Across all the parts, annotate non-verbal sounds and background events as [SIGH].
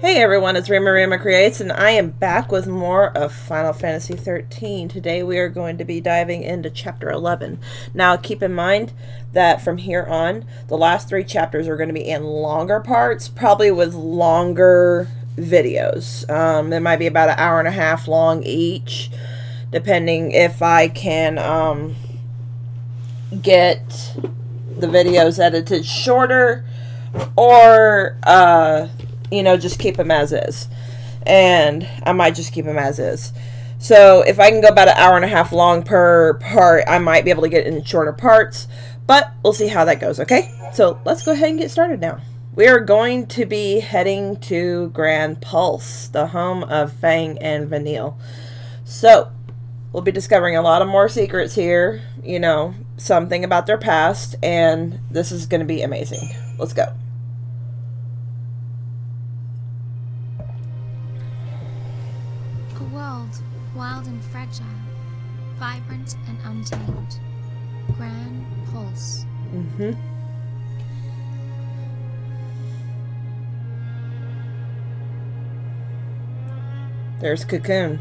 Hey everyone, it's Rima Rima Creates, and I am back with more of Final Fantasy XIII. Today we are going to be diving into Chapter 11. Now keep in mind that from here on, the last three chapters are going to be in longer parts, probably with longer videos. Um, it might be about an hour and a half long each, depending if I can um, get the videos edited shorter or... Uh, you know, just keep them as is. And I might just keep them as is. So if I can go about an hour and a half long per part, I might be able to get in shorter parts. But we'll see how that goes, okay? So let's go ahead and get started now. We are going to be heading to Gran Pulse, the home of Fang and Vanille. So, we'll be discovering a lot of more secrets here, you know, something about their past, and this is going to be amazing. Let's go. Mm-hmm. There's Cocoon.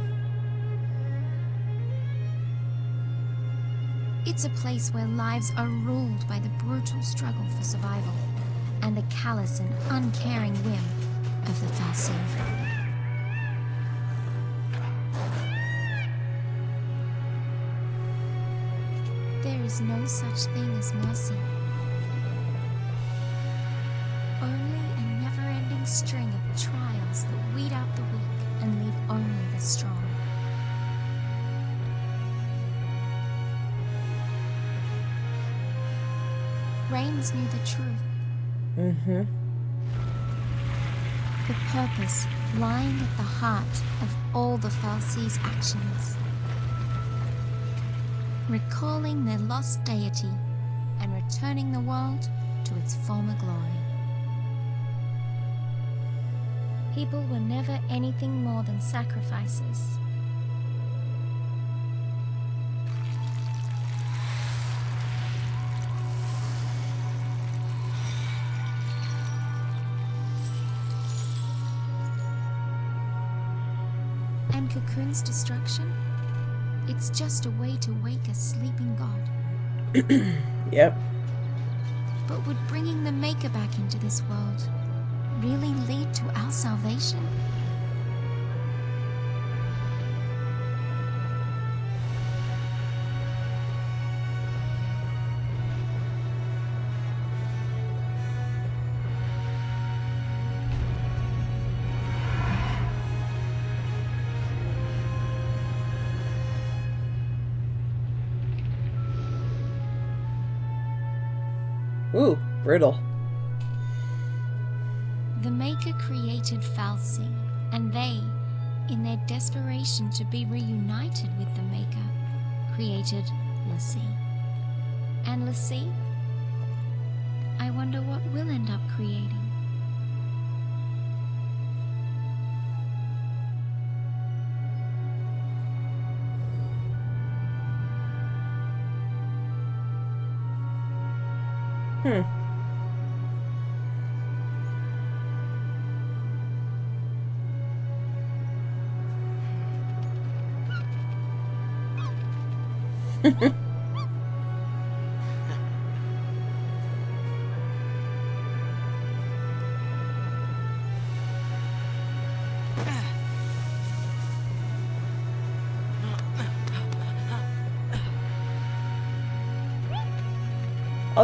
It's a place where lives are ruled by the brutal struggle for survival and the callous and uncaring whim of the fal'Cie. There is no such thing as mercy. String of trials that weed out the weak and leave only the strong. Raines knew the truth. Mm-hmm. The purpose lying at the heart of all the fal'Cie's actions recalling their lost deity and returning the world to its former glory. People were never anything more than sacrifices. And Cocoon's destruction? It's just a way to wake a sleeping god. [COUGHS] yep. But would bringing the Maker back into this world really lead to our salvation?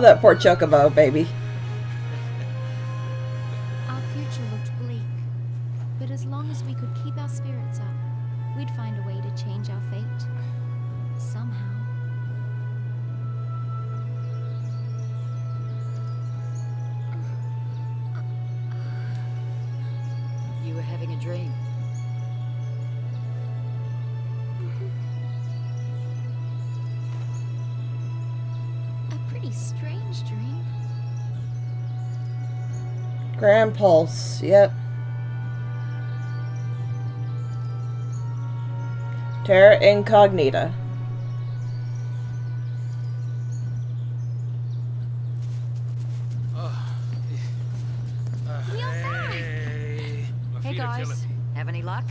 That poor chocobo, baby. Gran Pulse, yep. Terra Incognita. Hey, Hey guys, have any luck?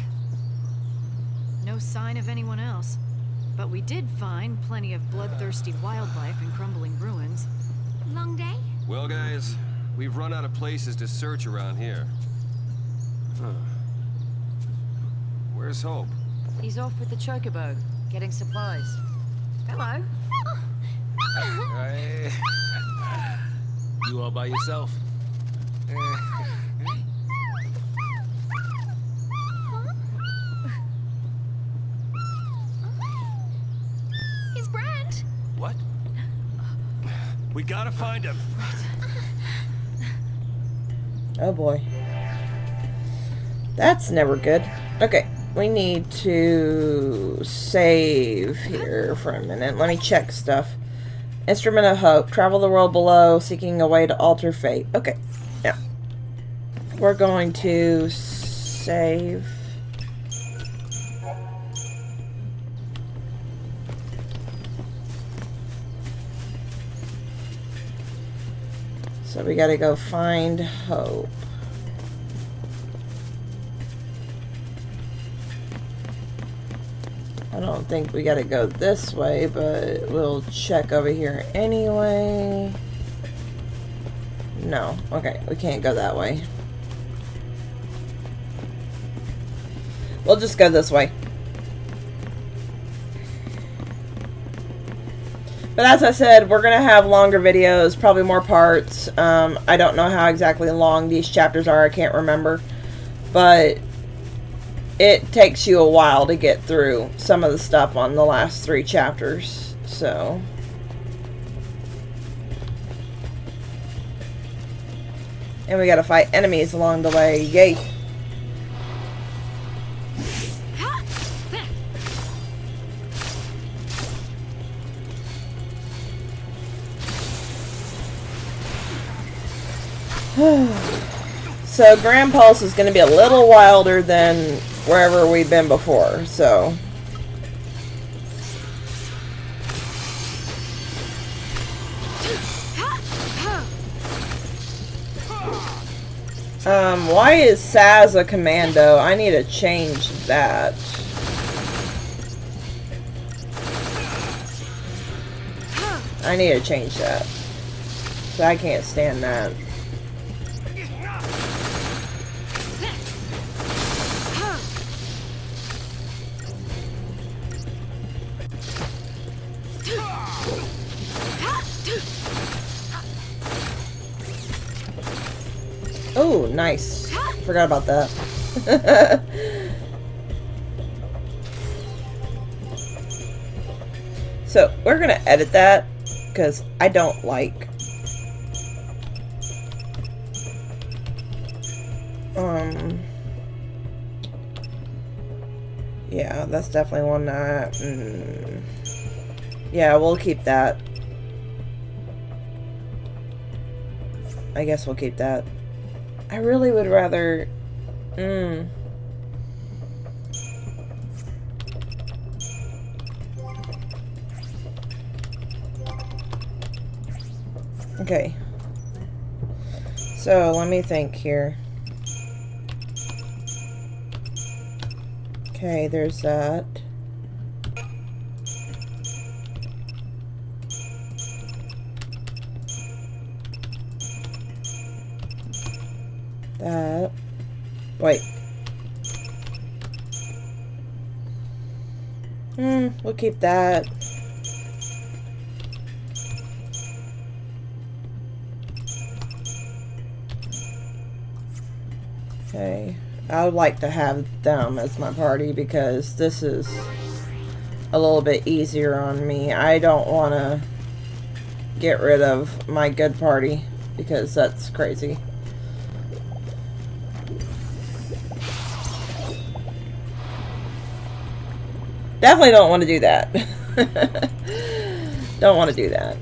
No sign of anyone else. But we did find plenty of bloodthirsty wildlife in crumbling ruins. Long day? Well, guys, we've run out of places to search around here. Huh. Where's Hope? He's off with the chocobo, getting supplies. Hello. Hey. [LAUGHS] You all by yourself? [LAUGHS] It's Brand. What? We gotta find him. Oh boy. That's never good. Okay, we need to save here for a minute. Let me check stuff. Instrument of Hope. Travel the world below, seeking a way to alter fate. Okay, yeah. We're going to save. So we gotta go find Hope. Don't think we gotta go this way, but we'll check over here anyway. No, okay, we can't go that way. We'll just go this way. But as I said, we're going to have longer videos, probably more parts. Um, I don't know how exactly long these chapters are, I can't remember. But it takes you a while to get through some of the stuff on the last three chapters. So. And we gotta fight enemies along the way. Yay. [SIGHS] so Gran Pulse is going to be a little wilder than wherever we've been before, so... Um, why is Sazh a commando? I need to change that. I need to change that. So I can't stand that. Forgot about that. [LAUGHS] so, we're going to edit that because I don't like um yeah that's definitely one that mm, yeah we'll keep that I guess we'll keep that I really would rather mm, Okay. So, let me think here. Okay, there's that. That. Wait. Hmm, we'll keep that. Okay. I would like to have them as my party because this is a little bit easier on me. I don't want to get rid of my good party because that's crazy. Definitely don't want to do that. [LAUGHS] don't want to do that.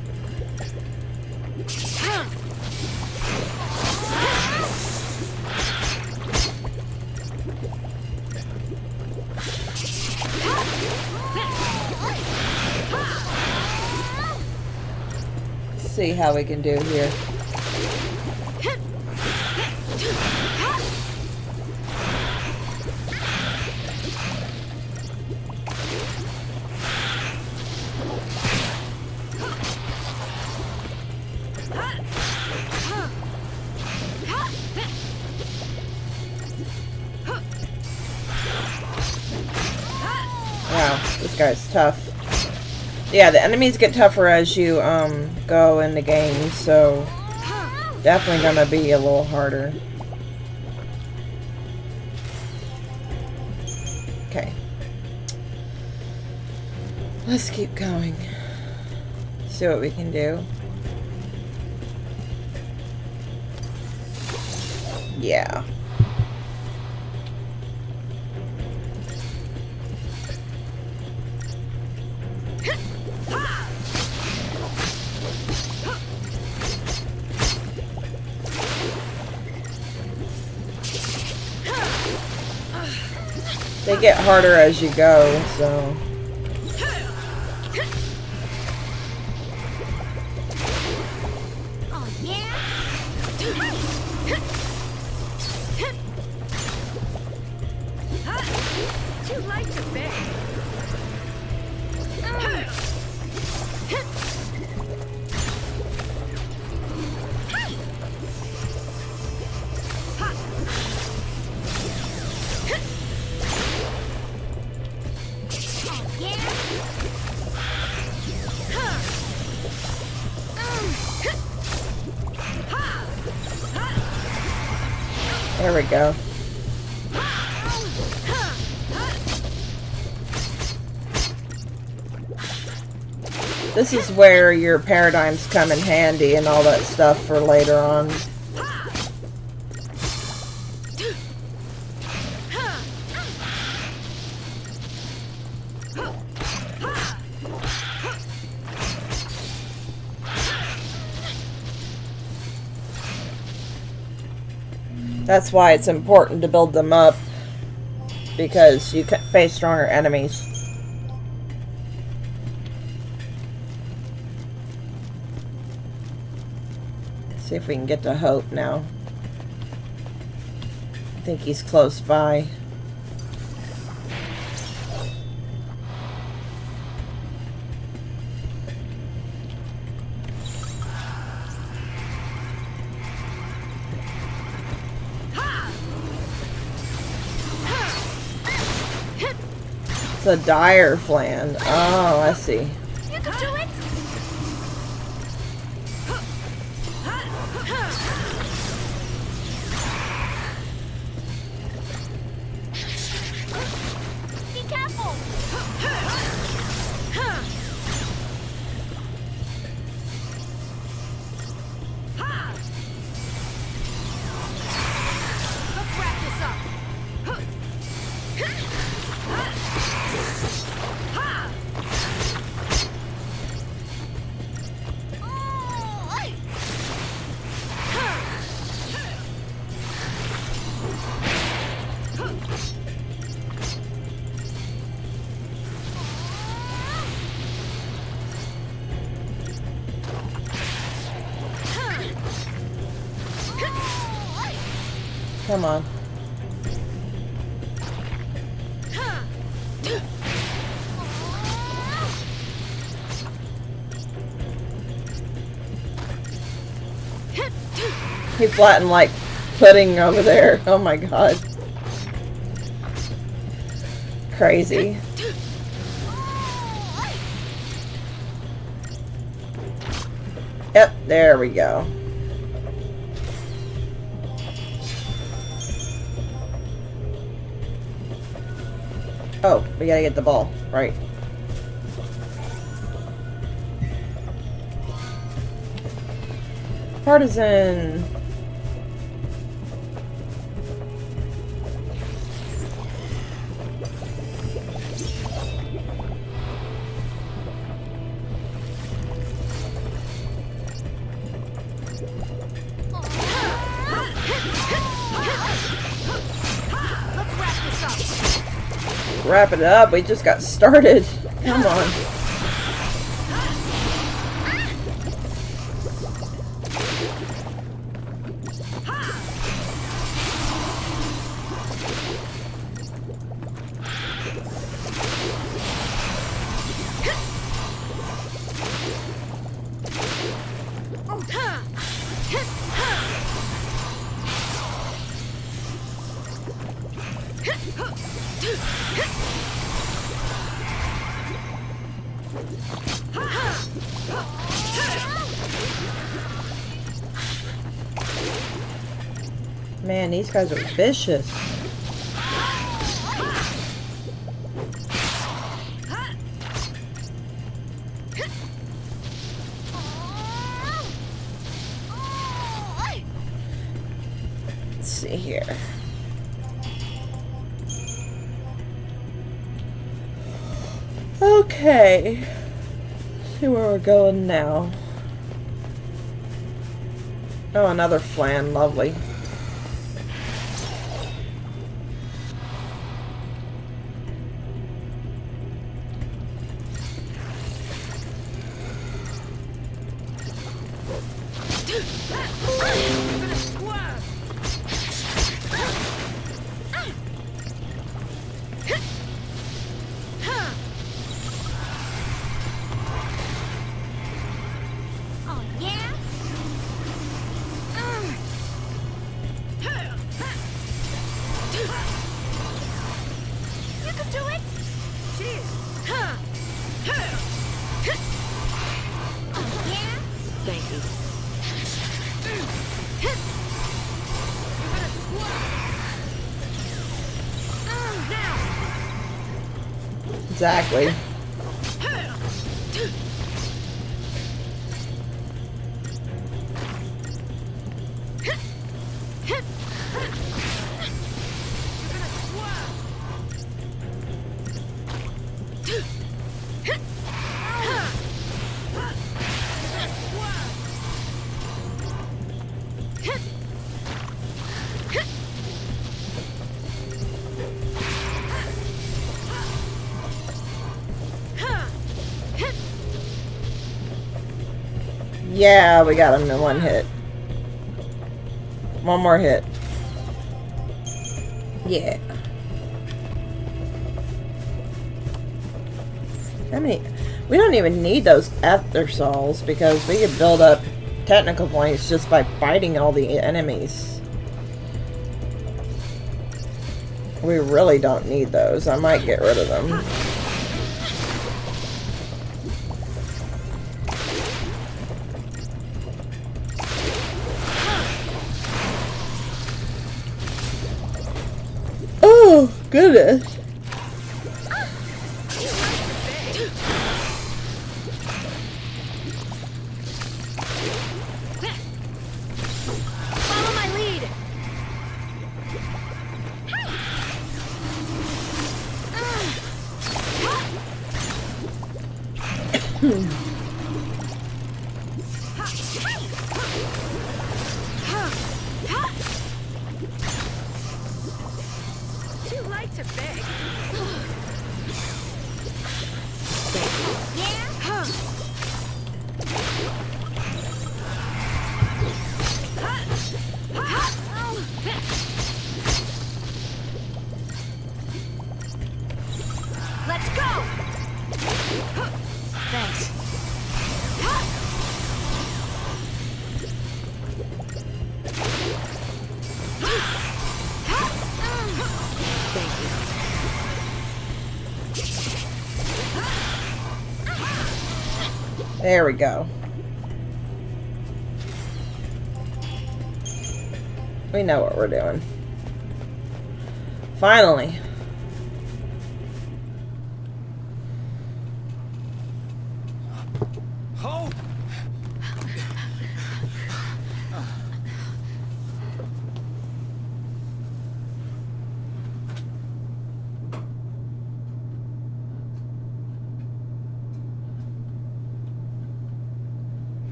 see how we can do here. Yeah, the enemies get tougher as you um go in the game, so definitely gonna be a little harder. Okay. Let's keep going. See what we can do. Yeah. They get harder as you go, so... There we go. This is where your paradigms come in handy and all that stuff for later on. That's why it's important to build them up because you can face stronger enemies. See if we can get to Hope now. I think he's close by. A dire flan. Oh, I see. Flattened like pudding over there. Oh my god. Crazy. Yep, there we go. Oh, we gotta get the ball. Right. Partisan. Wrap it up. We just got started. Come on. These guys are vicious. Let's see here. Okay. See where we're going now. Oh, another flan. Lovely. Exactly. Yeah, we got him in one hit. One more hit. Yeah. I mean, we don't even need those Ethersols because we can build up technical points just by fighting all the enemies. We really don't need those. I might get rid of them. There we go. We know what we're doing. Finally.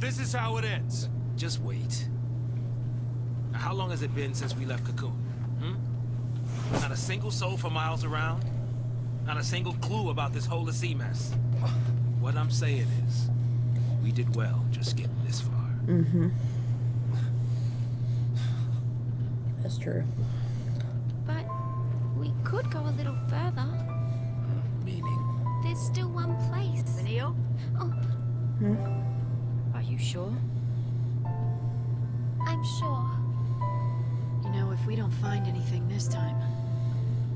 This is how it ends. Just wait. Now, how long has it been since we left Cocoon? Hmm? Not a single soul for miles around? Not a single clue about this whole l'Cie mess? What I'm saying is, we did well just getting this far. Mm-hmm. That's true. But we could go a little further. Meaning? There's still one place. Vanille? Oh, Are you sure? I'm sure. You know, if we don't find anything this time,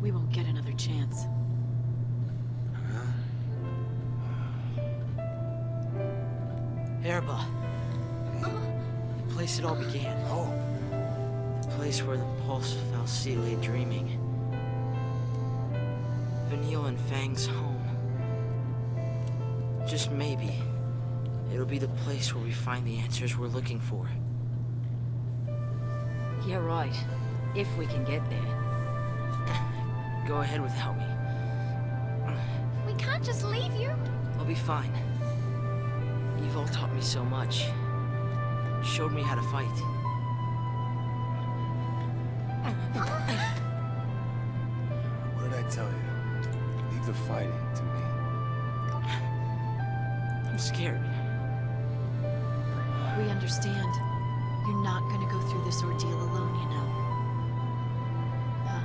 we won't get another chance. Oerba. The place it all began. Oh, The place where the pulse fell sea lay dreaming. Vanille and Fang's home. Just maybe, it'll be the place where we find the answers we're looking for. Yeah, right. If we can get there. [LAUGHS] Go ahead without me. We can't just leave you. I'll be fine. You've all taught me so much. Showed me how to fight. What did I tell you? Leave the fighting to me. I'm scared. We understand. You're not gonna go through this ordeal alone, you know. Huh?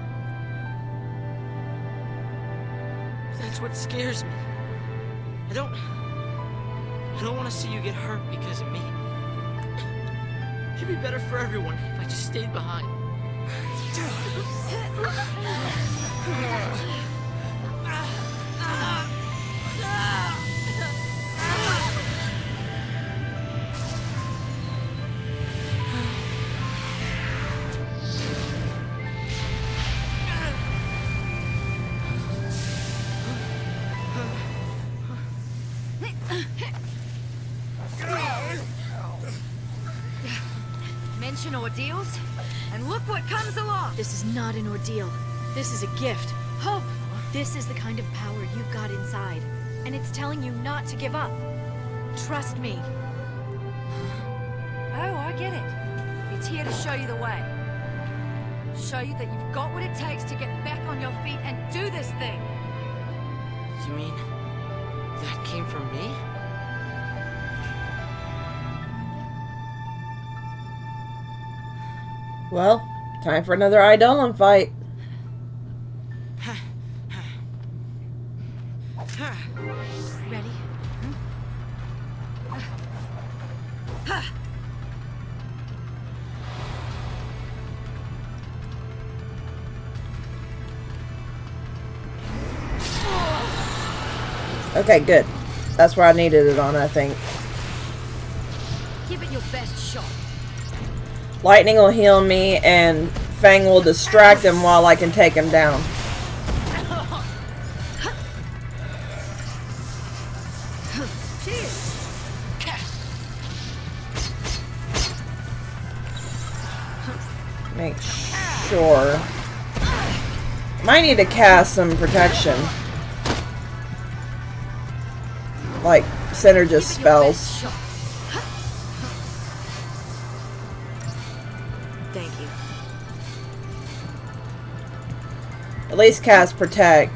That's what scares me. I don't... I don't want to see you get hurt because of me. It'd be better for everyone if I just stayed behind. [LAUGHS] [LAUGHS] ordeal. This is a gift. Hope! This is the kind of power you've got inside. And it's telling you not to give up. Trust me. Oh, I get it. It's here to show you the way. Show you that you've got what it takes to get back on your feet and do this thing. You mean that came from me? Well, time for another Eidolon fight. Ready? Okay, good. That's where I needed it on, I think. Give it your best shot. Lightning will heal me, and Fang will distract him while I can take him down. Make sure. Might need to cast some protection. Like, synergist spells. Least cast protect.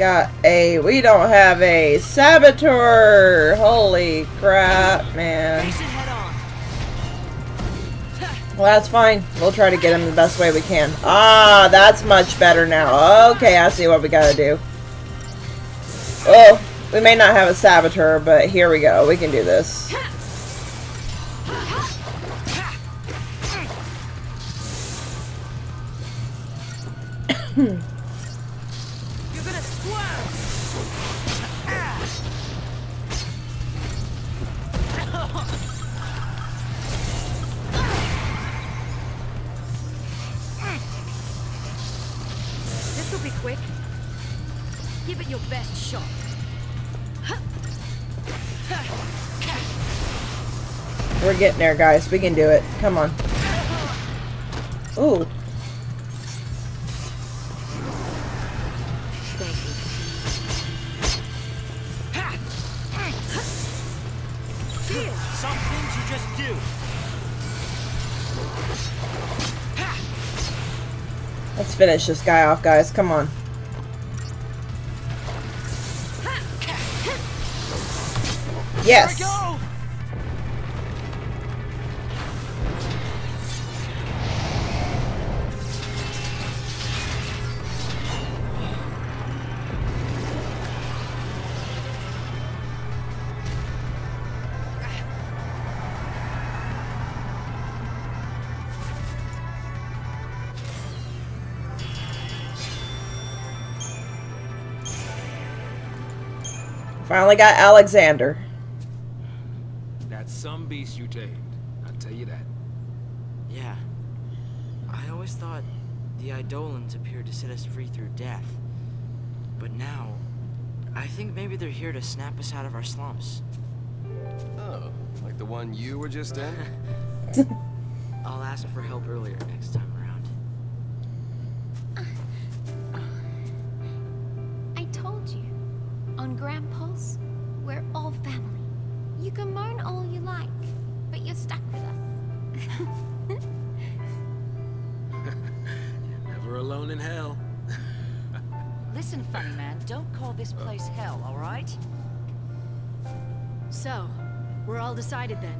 Got a. We don't have a saboteur. Holy crap, man. Face it head on. Well, that's fine. We'll try to get him the best way we can. Ah, that's much better now. Okay, I see what we gotta do. Well, we may not have a saboteur, but here we go. We can do this. You're [COUGHS] [COUGHS] [COUGHS] getting there, guys. We can do it. Come on. Ooh. Let's finish this guy off, guys. Come on. Yes. Finally got Alexander. That's some beast you tamed. I'll tell you that. Yeah. I always thought the Eidolons appeared to set us free through death. But now, I think maybe they're here to snap us out of our slumps. Oh, like the one you were just in? [LAUGHS] [LAUGHS] I'll ask for help earlier next time decided then.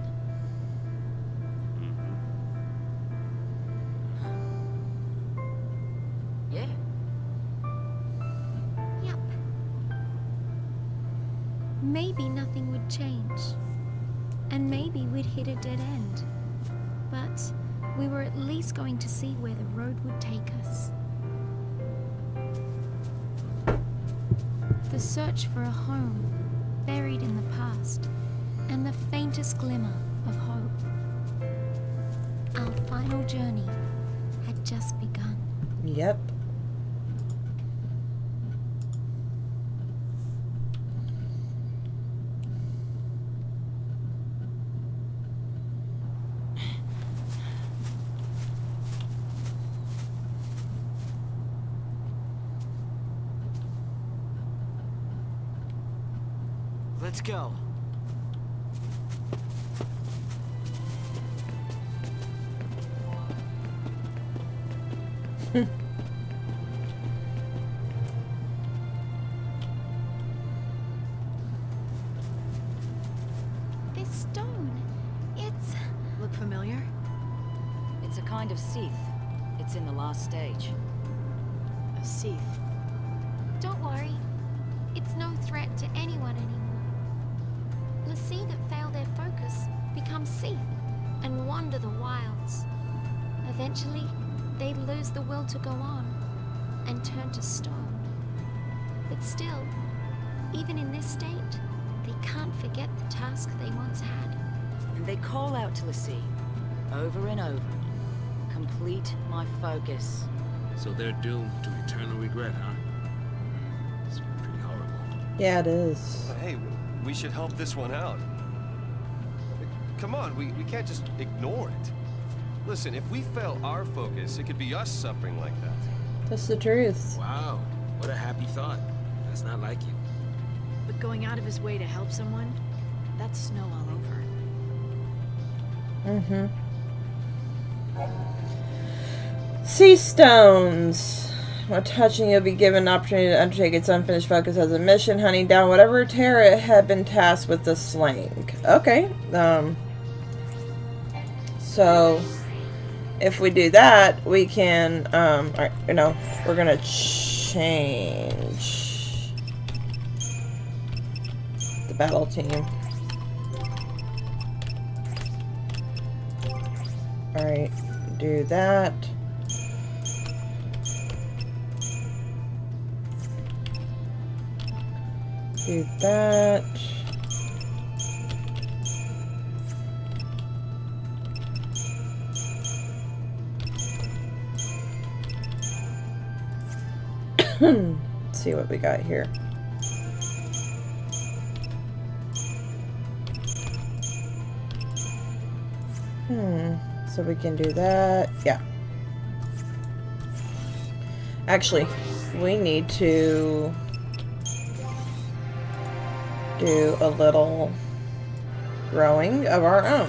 Let's go. [LAUGHS] This stone, it's. Look familiar? It's a kind of Cie'th. It's in the last stage. A Cie'th. Eventually, they lose the will to go on and turn to stone. But still, even in this state, they can't forget the task they once had. And they call out to the sea, over and over. Complete my focus. So they're doomed to eternal regret, huh? It's pretty horrible. Yeah, it is. But hey, we should help this one out. Come on, we, we can't just ignore it. Listen, if we fail our focus, it could be us suffering like that. That's the truth. Wow, what a happy thought. That's not like you. But going out of his way to help someone, that's Snow all over. Mm-hmm. Cie'th Stones. While touching, you'll be given an opportunity to undertake its unfinished focus as a mission, hunting down whatever terror it had been tasked with the slaying. Okay. Um. So, if we do that, we can. Um. Alright, you know, we're gonna change the battle team. Alright, do that. Do that. [LAUGHS] see what we got here. Hmm. So we can do that. Yeah. Actually, we need to do a little growing of our own.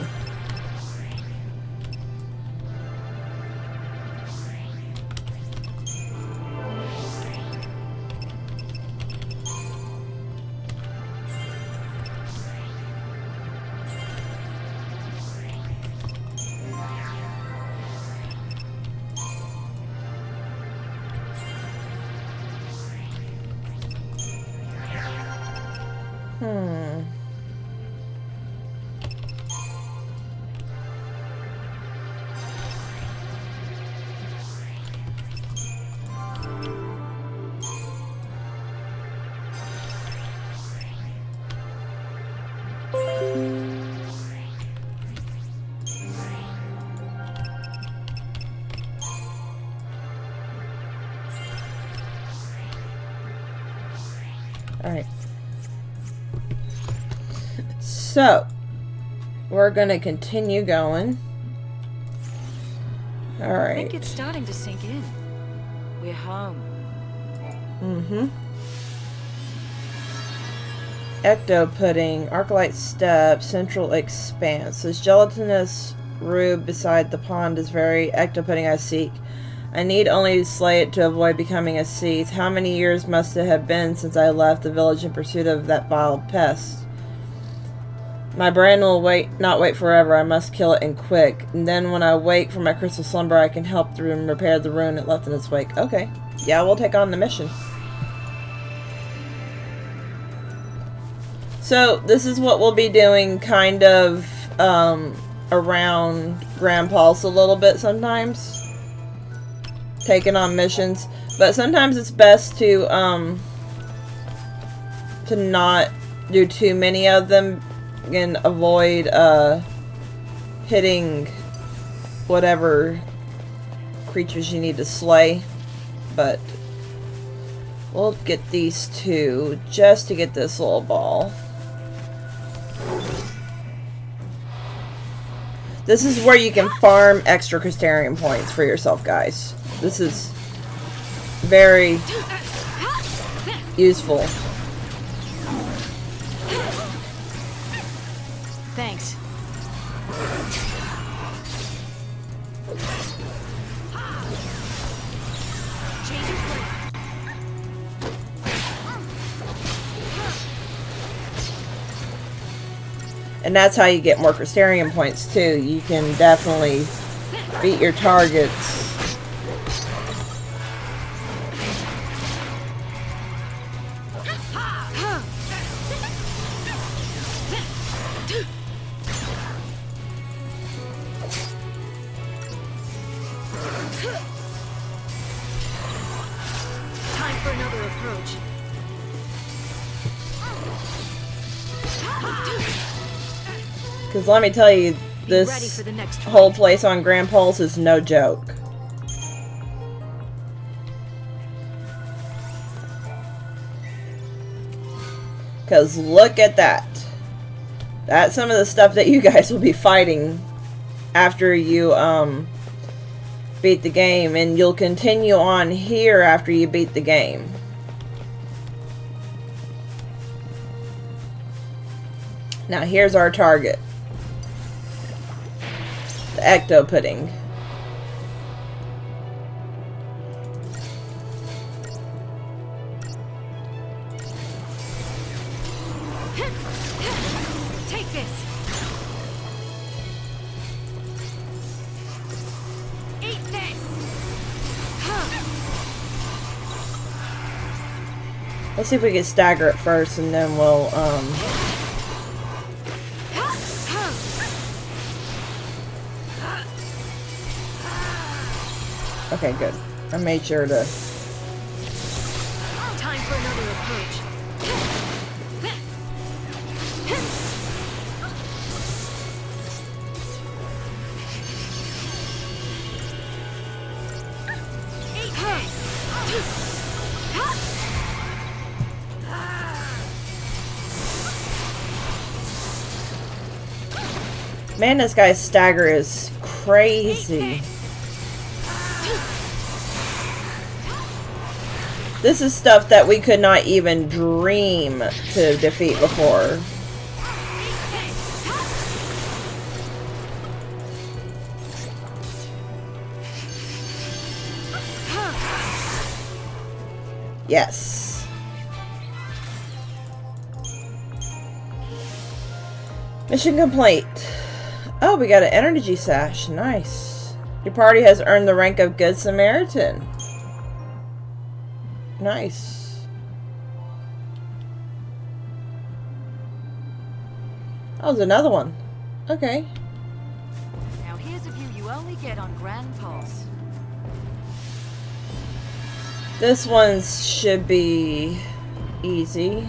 So, we're gonna continue going. All right. I think it's starting to sink in. We're home. Mm-hmm. Ecto pudding, Archylte Steppe, central expanse. This gelatinous rube beside the pond is very Ectopudding I seek. I need only slay it to avoid becoming a Cie'th. How many years must it have been since I left the village in pursuit of that vile pest? My brain will wait, not wait forever. I must kill it and quick. And then when I wake from my crystal slumber, I can help the room repair the ruin it left in its wake. Okay. Yeah, we'll take on the mission. So, this is what we'll be doing kind of um, around Gran Pulse a little bit sometimes. Taking on missions. But sometimes it's best to, um, to not do too many of them and avoid, uh, hitting whatever creatures you need to slay. But we'll get these two just to get this little ball. This is where you can farm extra Crystarium points for yourself, guys. This is very [GASPS] useful. And that's how you get more Crystarium points, too. You can definitely beat your targets. Let me tell you, this for the next whole place on Gran Pulse is no joke. Because look at that. That's some of the stuff that you guys will be fighting after you um, beat the game. And you'll continue on here after you beat the game. Now here's our target. The Ectopudding. Take this. Eat this. Let's see if we can stagger it first and then we'll um Okay, good. I made sure to Time for another approach. Man, this guy's stagger is crazy. This is stuff that we could not even dream to defeat before. Yes. Mission complete. Oh, we got an energy sash. Nice. Your party has earned the rank of Good Samaritan. Nice. Oh, there's another one. Okay. Now here's a view you only get on Gran Pulse. This one should be easy.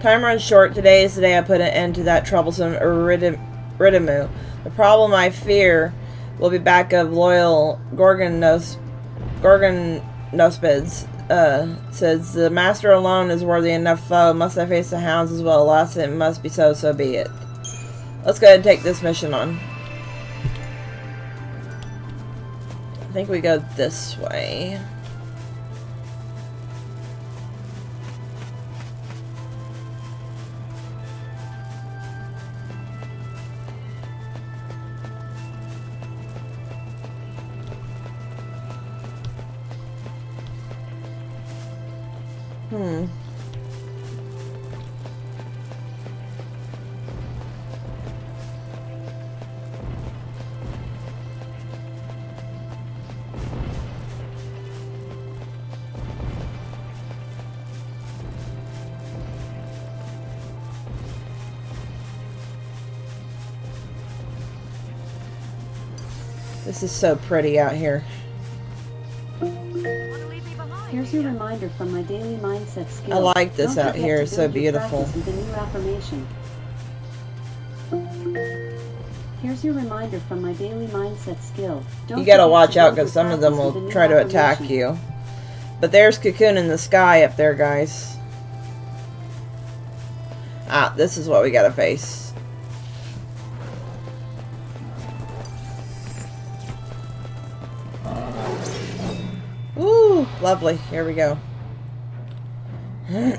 Time runs short. Today is the day I put an end to that troublesome Iridim Ridimu. The problem I fear will be back of loyal Gorgon Nos Gorgon Nospids. Uh, says the master alone is worthy enough foe. Must I face the hounds as well? Alas, it must be so. So be it. Let's go ahead and take this mission on. I think we go this way. Hmm. This is so pretty out here. Reminder from my daily mindset skill. I like this Don't out here. It's so beautiful. with a new affirmation. Here's your reminder from my daily mindset skill. Don't You gotta watch out because some of them practice with a will try to attack you. But there's Cocoon in the sky up there, guys. Ah, this is what we gotta face. Lovely. Here we go. [CLEARS THROAT]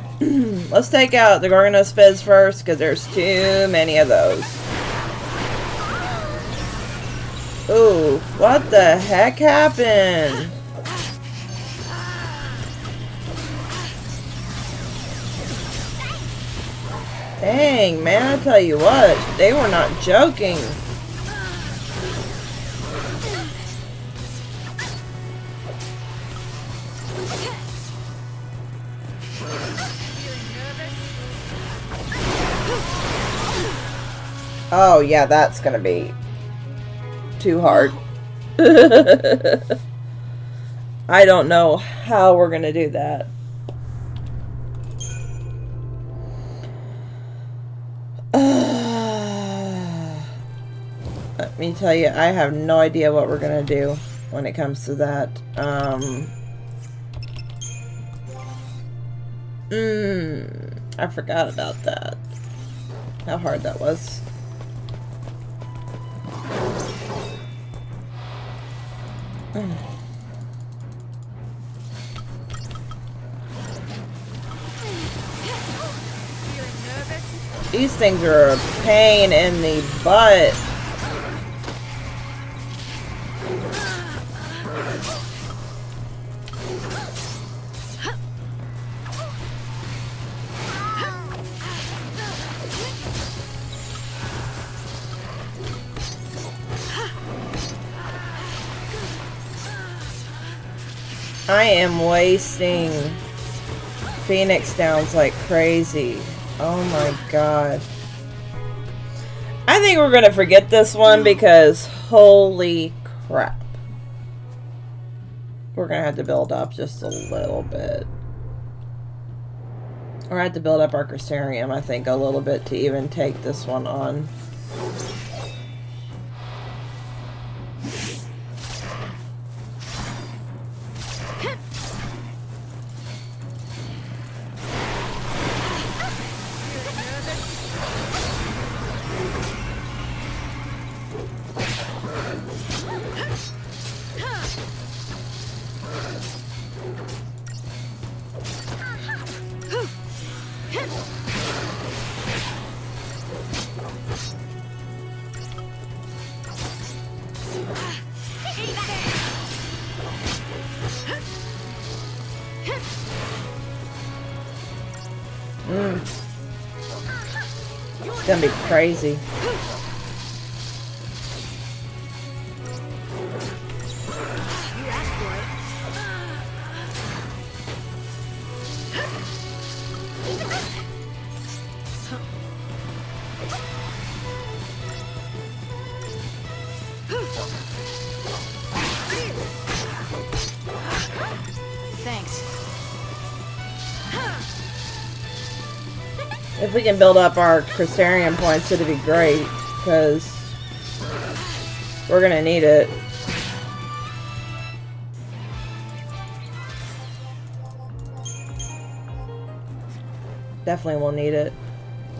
Let's take out the Gorgonopsids first, because there's too many of those. Ooh, what the heck happened? Dang, man, I tell you what, they were not joking. Oh, yeah, that's gonna be too hard. [LAUGHS] I don't know how we're gonna do that. [SIGHS] Let me tell you, I have no idea what we're gonna do when it comes to that. Um, mm, I forgot about that. How hard that was. These things are a pain in the butt. I am wasting Phoenix Downs like crazy. Oh my god. I think we're gonna forget this one because holy crap. We're gonna have to build up just a little bit. Or I have to build up our Crystarium, I think, a little bit to even take this one on. Crazy. If we can build up our Crystarium points, it'd be great, because we're gonna need it. Definitely will need it.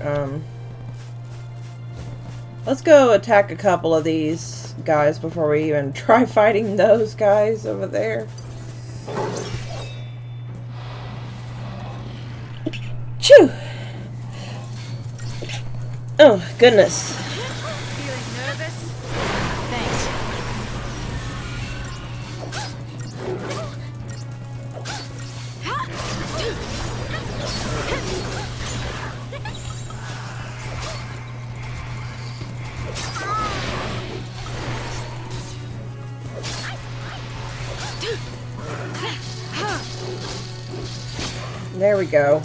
Um, let's go attack a couple of these guys before we even [LAUGHS] try fighting those guys over there. Goodness. There we go.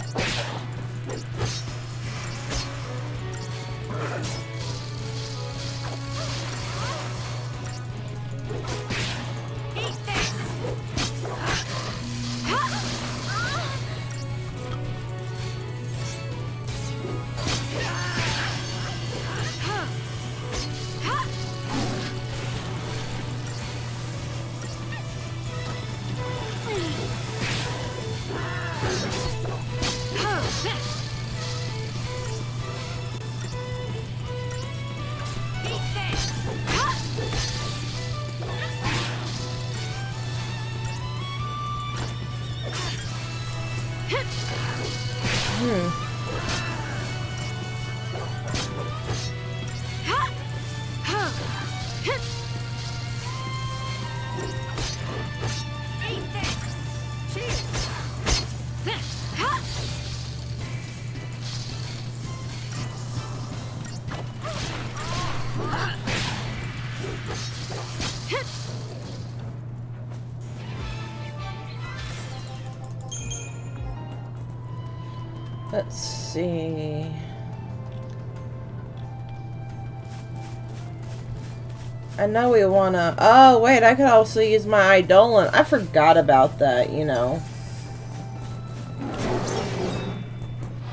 Know we wanna... Oh, wait, I could also use my Eidolon. I forgot about that, you know.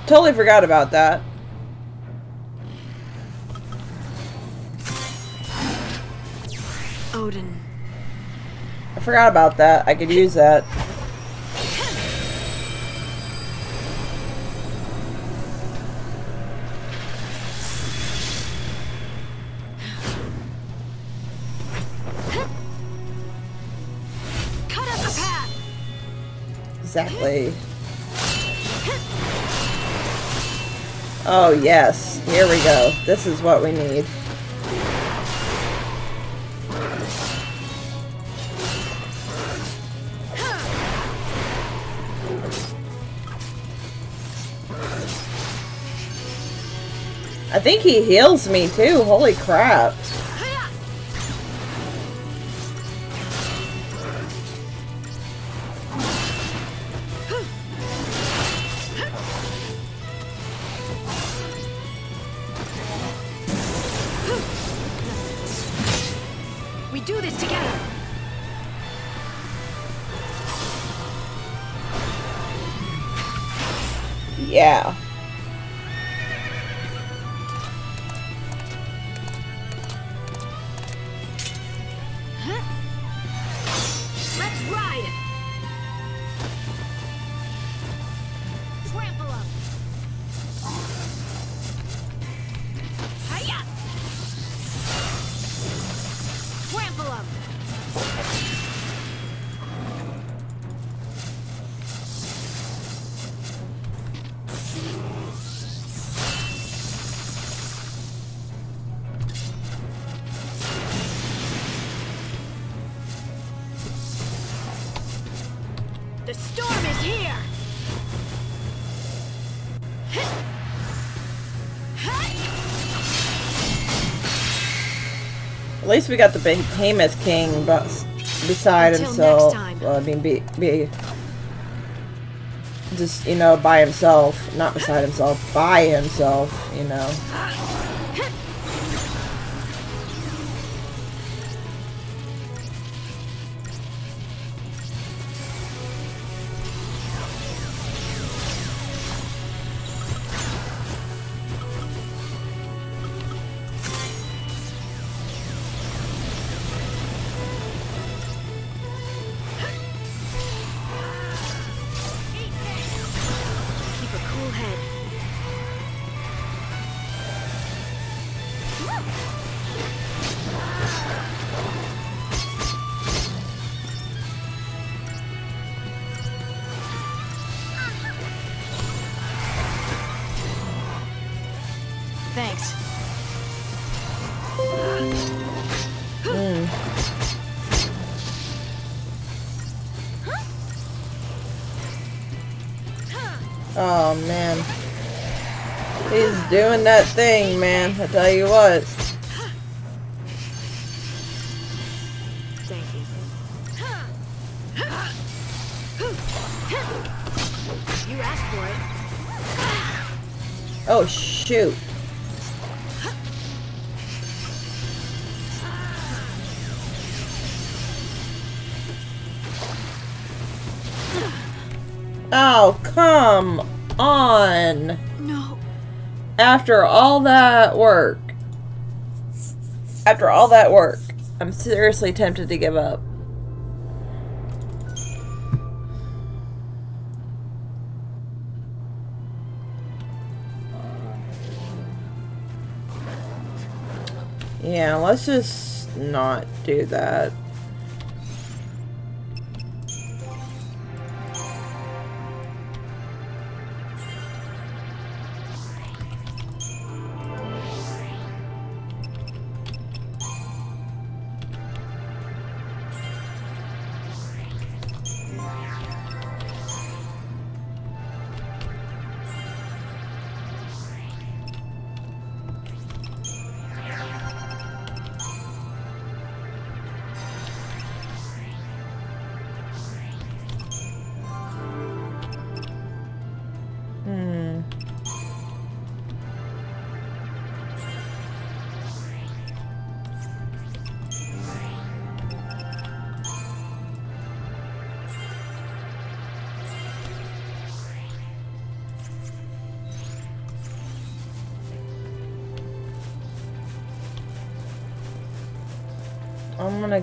Totally forgot about that. Odin. I forgot about that. I could use that. Oh, yes. Here we go. This is what we need. I think he heals me too. Holy crap. Least we got the Behemoth King but beside Until himself. Well, I mean, be, be just you know by himself, not beside himself, by himself. You know. Oh man. He's doing that thing, man. I tell you what. Thank you. You asked for it. Oh shoot. Oh, come on. No. After all that work. After all that work. I'm seriously tempted to give up. Yeah, let's just not do that.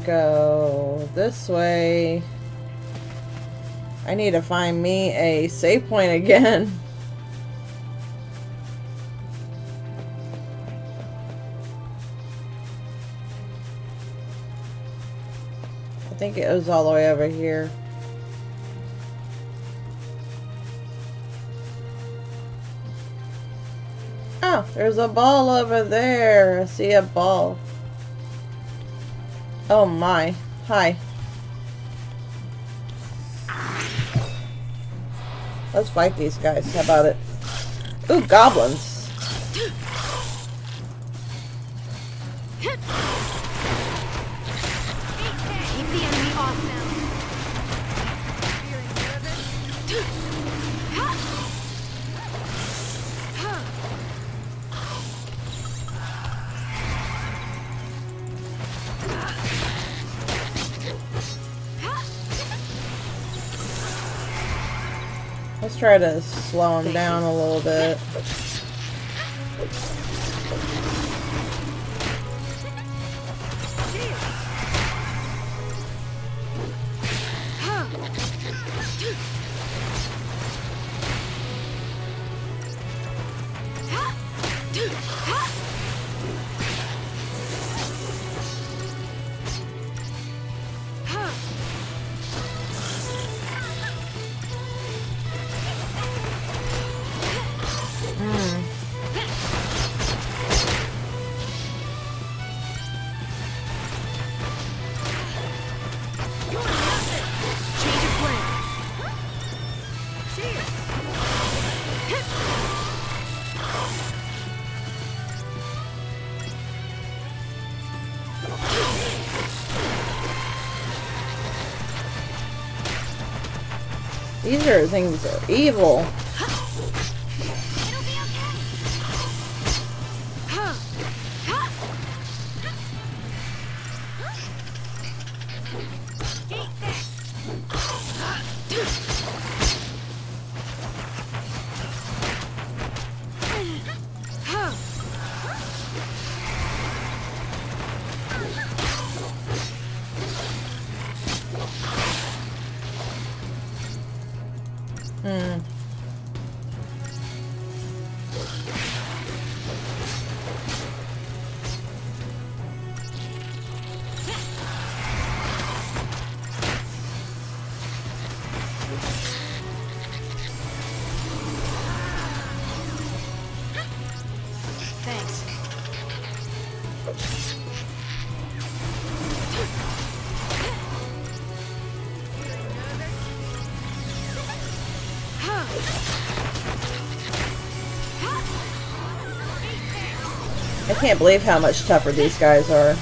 Go this way. I need to find me a save point again. [LAUGHS] I think it was all the way over here. Oh, there's a ball over there. I see a ball. Oh my. Hi. Let's fight these guys. How about it? Ooh, goblins. Try to slow him down a little bit. Things are evil. Can't believe how much tougher these guys are.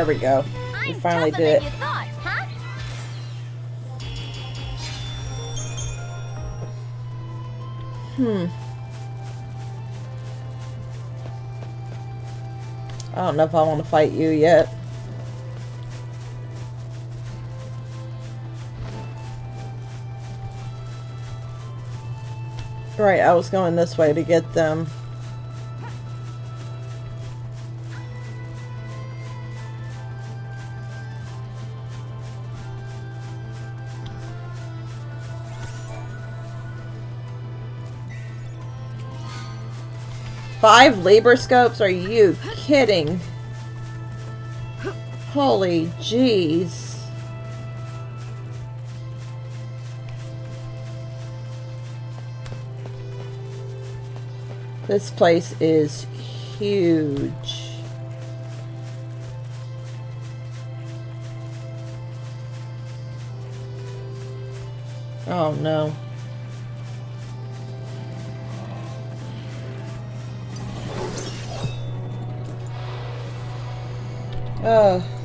There we go. We finally did it. Thought, huh? Hmm. I don't know if I want to fight you yet. Right, I was going this way to get them. Five labor scopes? Are you kidding? Holy jeez. This place is huge. Oh no. Oh.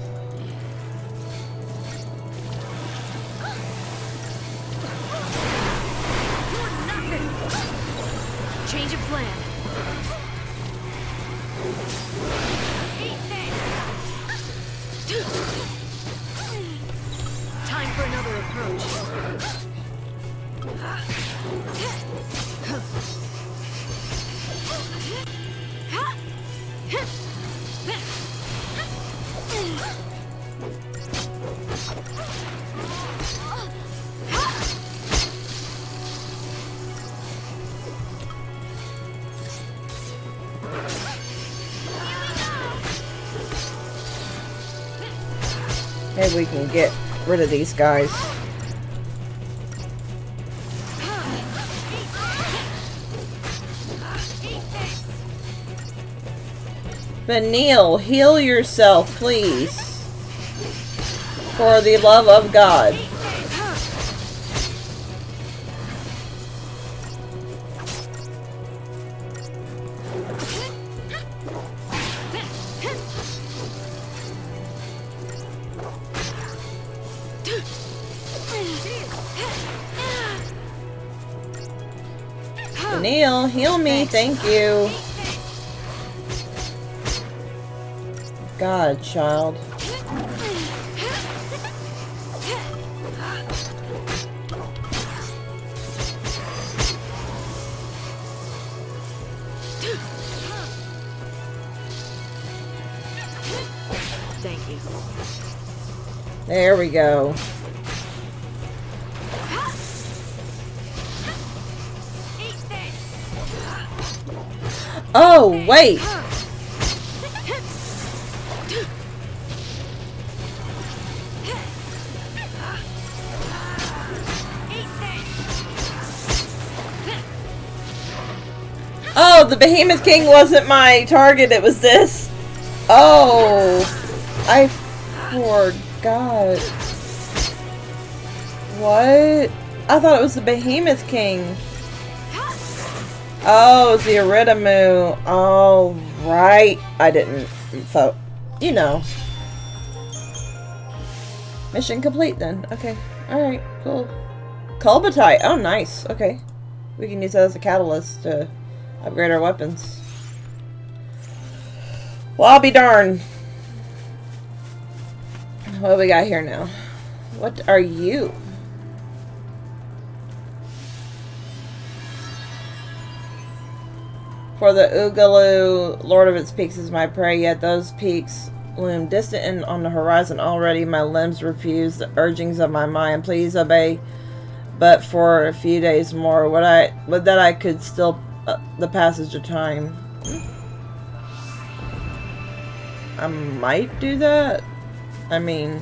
Rid of these guys. But Neil, heal yourself, please. For the love of God. Neil, heal me, thank you. God, child. Thank you. There we go. Oh, wait. Oh, the Behemoth King wasn't my target, it was this. Oh, I forgot. What? I thought it was the Behemoth King. Oh, it's the. Oh, right. I didn't. So, you know. Mission complete then. Okay. Alright, cool. Cobaltite. Oh, nice. Okay. We can use that as a catalyst to upgrade our weapons. Well, I'll be darned. What do we got here now? What are you? For the Ugallu, Lord of its peaks is my prey, yet those peaks loom distant and on the horizon already. My limbs refuse the urgings of my mind. Please obey, but for a few days more. Would I? Would that I could still uh, the passage of time. I might do that. I mean,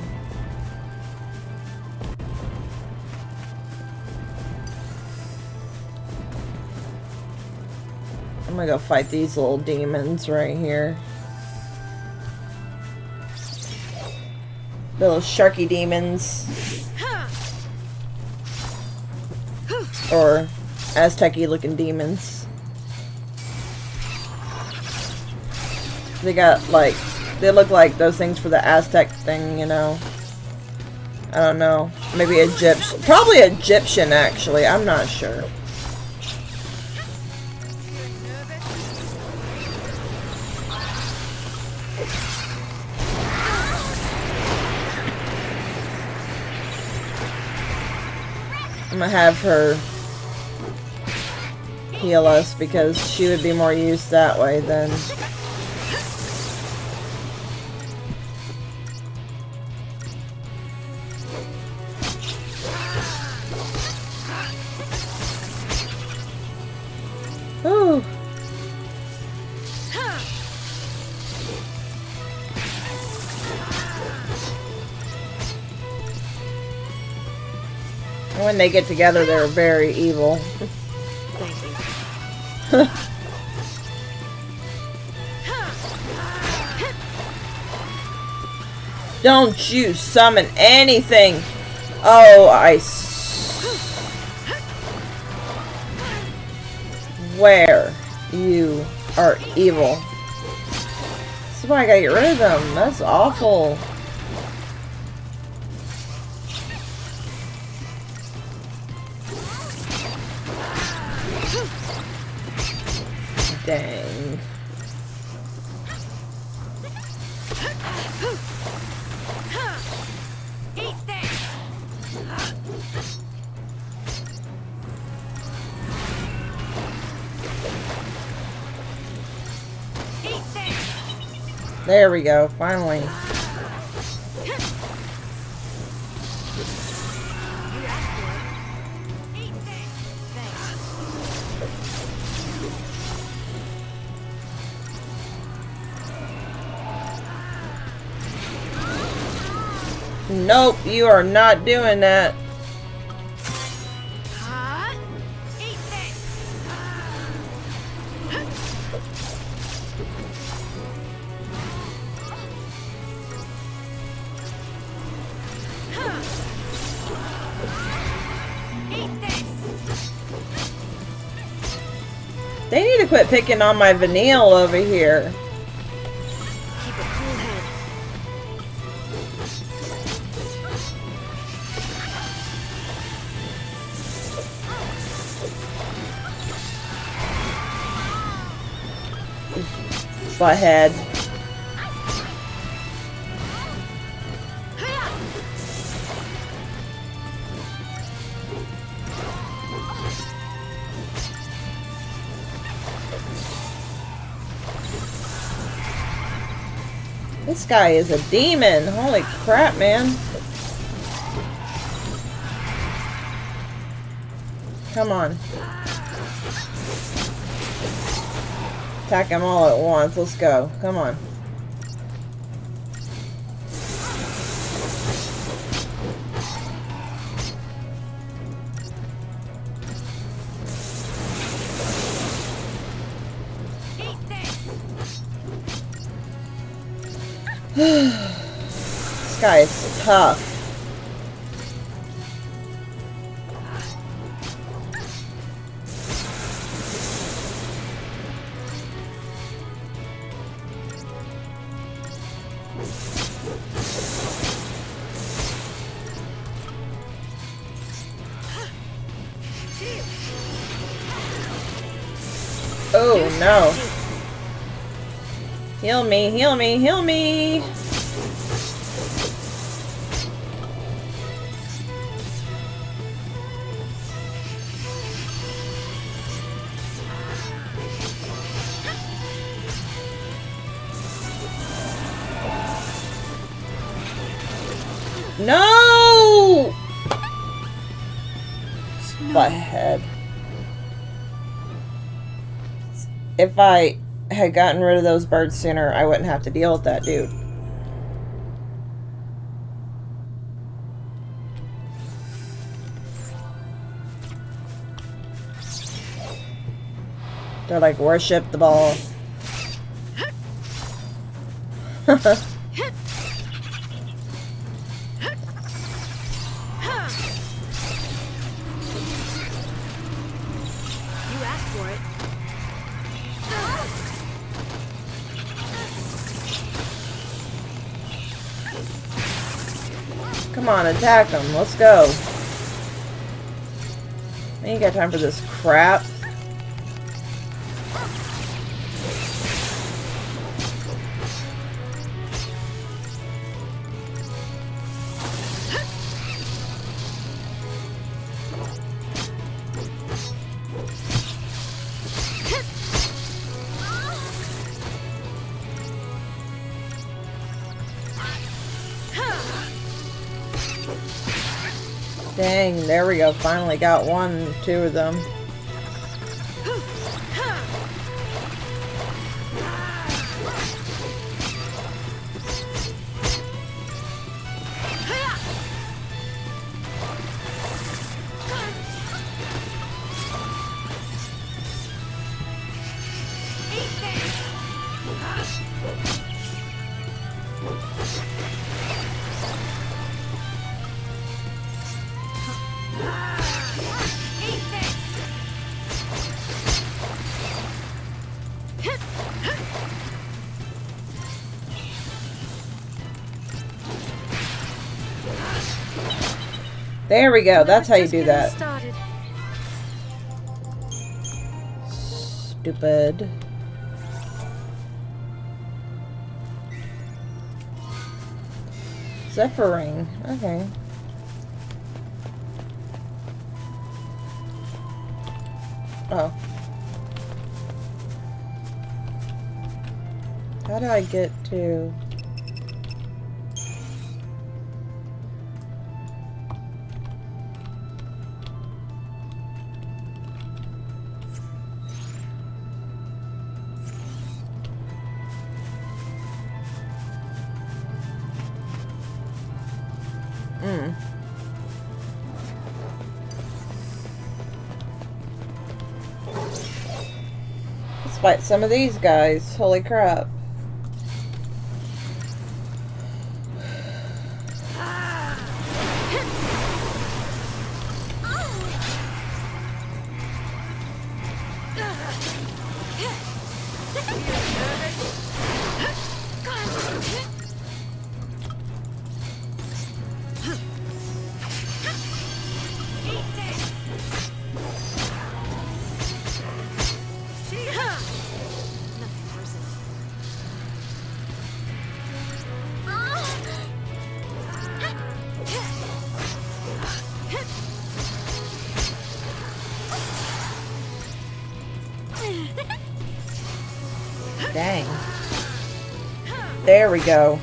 I'm gonna go fight these little demons right here. Little sharky demons. Or Aztec looking demons. They got like, they look like those things for the Aztec thing, you know. I don't know. Maybe Egyptian. Probably Egyptian, actually. I'm not sure. Gonna have her heal us because she would be more used that way than they get together, they're very evil. [LAUGHS] Don't you summon anything! Oh, I swear you are evil. That's why I gotta get rid of them. That's awful. There we go, finally. Nope, you are not doing that. They need to quit picking on my Vanille over here. Butthead. This guy is a demon. Holy crap, man. Come on. Attack them all at once. Let's go. Come on. Guy is tough. Oh no. Heal me, heal me, heal me! If I had gotten rid of those birds sooner, I wouldn't have to deal with that dude. They're like, worship the ball. [LAUGHS] on, attack them. Let's go. I ain't got time for this crap. There we go. Finally got one, two of them. We go. That's how you do that. Started. Stupid. Zephyr Ring. Okay. Oh. How do I get to... Fight some of these guys. Holy crap. We go.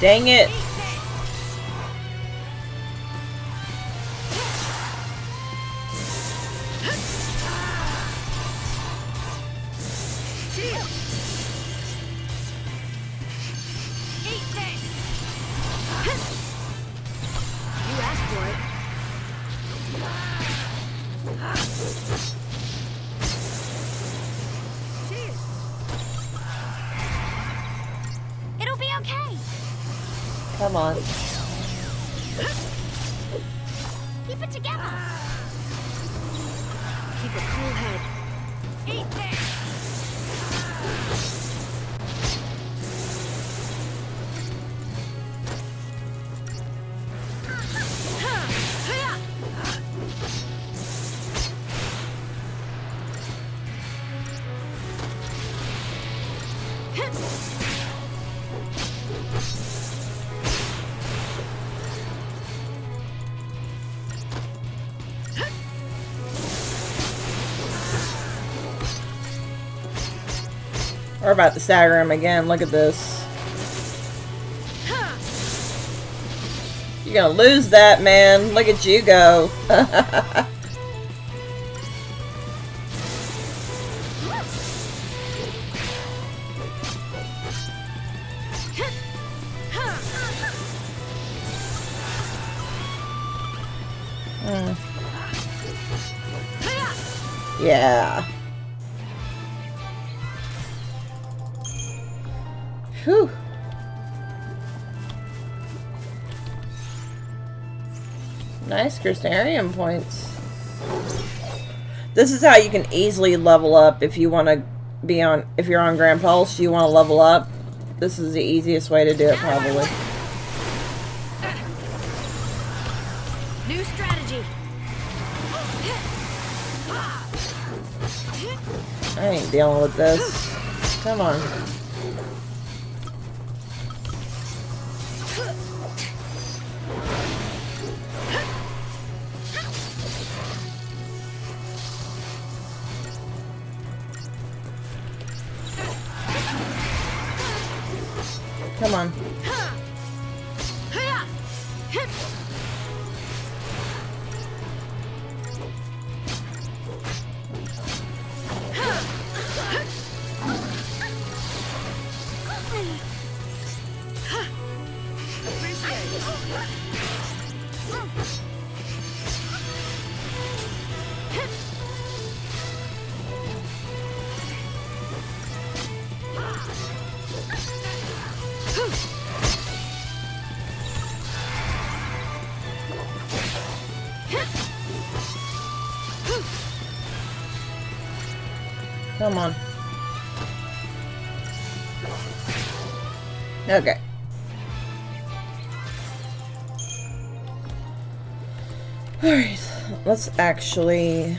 Dang it. We're about to stagger him again. Look at this. You're gonna lose that, man. Look at you go. [LAUGHS] Nice Crystarium points. This is how you can easily level up if you want to be on, if you're on Gran Pulse, you want to level up. This is the easiest way to do it, probably. New strategy. I ain't dealing with this. Come on. Come on. Okay. Alright, let's actually...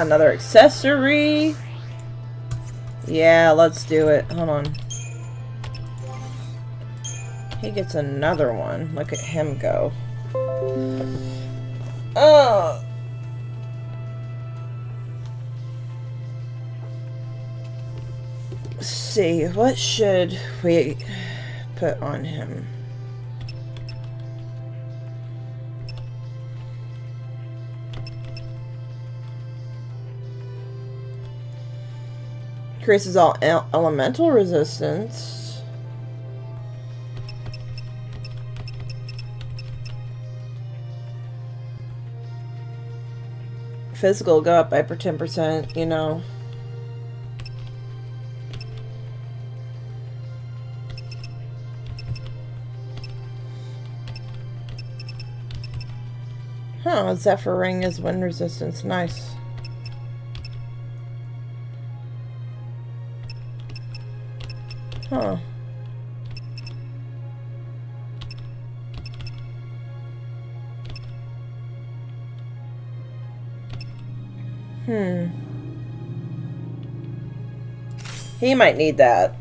Another accessory. Yeah, let's do it. Hold on. He gets another one. Look at him go. Oh. See, what should we put on him? Increases all el elemental resistance. Physical go up by per 10%, you know. Huh, Zephyr Ring is wind resistance. Nice. Huh. Hmm. He might need that.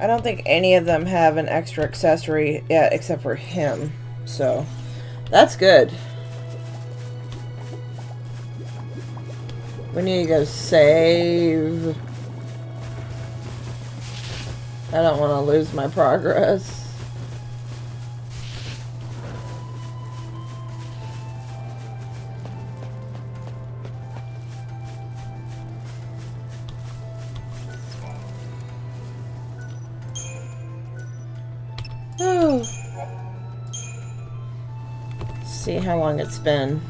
I don't think any of them have an extra accessory yet except for him. So, that's good. We need to go save. I don't want to lose my progress. [SIGHS] See how long it's been.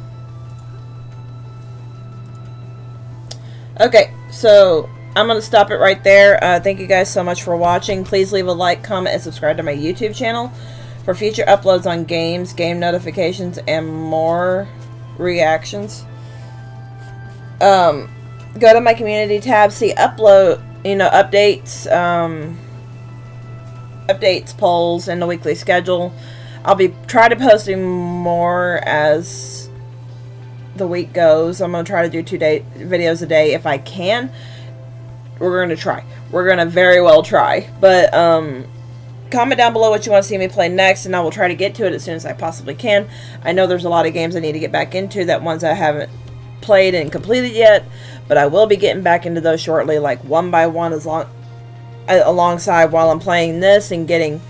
Okay, so I'm going to stop it right there. Uh, thank you guys so much for watching. Please leave a like, comment, and subscribe to my YouTube channel for future uploads on games, game notifications, and more reactions. Um, go to my community tab, see upload, you know, updates, um, updates, polls, and the weekly schedule. I'll be try to posting more as the week goes. I'm going to try to do two day videos a day if I can we're to try. We're to very well try. But, um, comment down below what you want to see me play next, and I will try to get to it as soon as I possibly can. I know there's a lot of games I need to get back into, that ones I haven't played and completed yet, but I will be getting back into those shortly, like one by one as long, alongside while I'm playing this and getting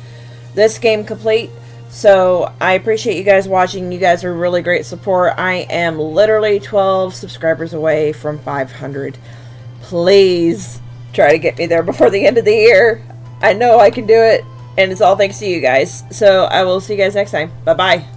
this game complete. So, I appreciate you guys watching. You guys are really great support. I am literally 12 subscribers away from 500. Please try to get me there before the end of the year. I know I can do it, and it's all thanks to you guys. So I will see you guys next time. Bye bye.